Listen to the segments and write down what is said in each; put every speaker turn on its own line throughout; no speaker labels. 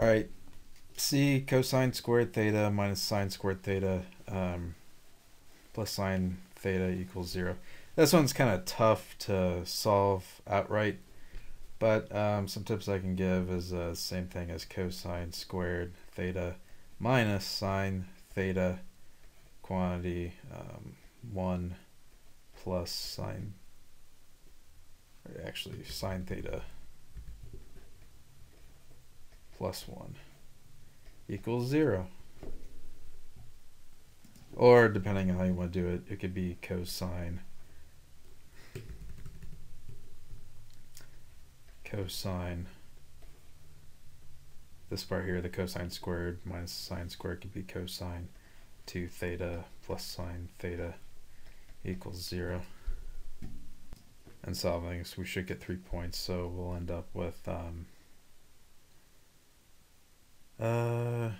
All right, C cosine squared theta minus sine squared theta um, plus sine theta equals zero. This one's kind of tough to solve outright, but um, some tips I can give is the uh, same thing as cosine squared theta minus sine theta quantity um, 1 plus sine, actually sine theta plus 1 equals 0. Or depending on how you want to do it, it could be cosine cosine this part here, the cosine squared minus sine squared could be cosine 2 theta plus sine theta equals 0. And solving, so we should get three points, so we'll end up with um, uh,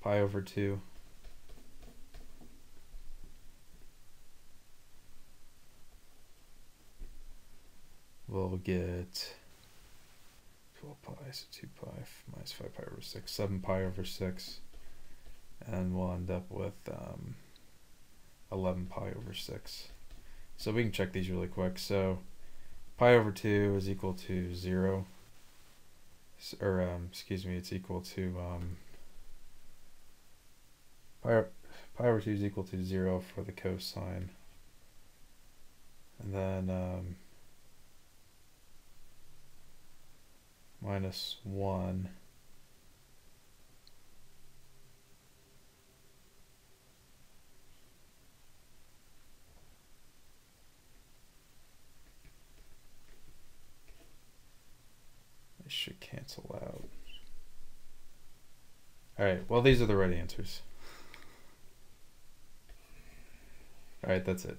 pi over 2 we'll get 12 pi, so 2 pi minus 5 pi over 6, 7 pi over 6, and we'll end up with um, 11 pi over 6. So we can check these really quick. So pi over 2 is equal to 0 or um, excuse me, it's equal to um, pi, pi over 2 is equal to 0 for the cosine. And then um, minus 1 should cancel out. Alright, well these are the right answers. Alright, that's it.